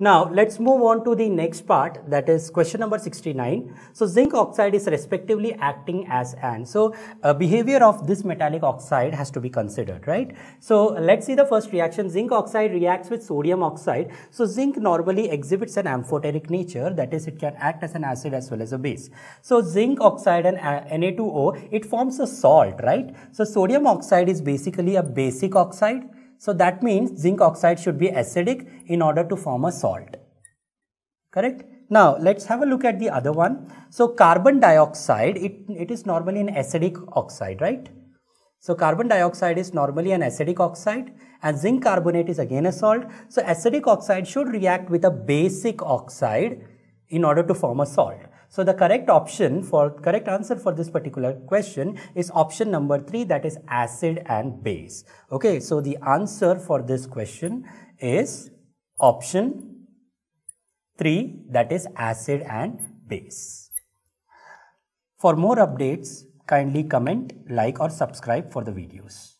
Now let's move on to the next part that is question number 69. So zinc oxide is respectively acting as an. So uh, behavior of this metallic oxide has to be considered, right? So let's see the first reaction. Zinc oxide reacts with sodium oxide. So zinc normally exhibits an amphoteric nature that is it can act as an acid as well as a base. So zinc oxide and uh, Na2O it forms a salt, right? So sodium oxide is basically a basic oxide so that means zinc oxide should be acidic in order to form a salt. Correct? Now let's have a look at the other one. So carbon dioxide, it, it is normally an acidic oxide, right? So carbon dioxide is normally an acidic oxide and zinc carbonate is again a salt. So acidic oxide should react with a basic oxide in order to form a salt. So the correct option for correct answer for this particular question is option number 3 that is acid and base. Okay, so the answer for this question is option 3 that is acid and base. For more updates kindly comment, like or subscribe for the videos.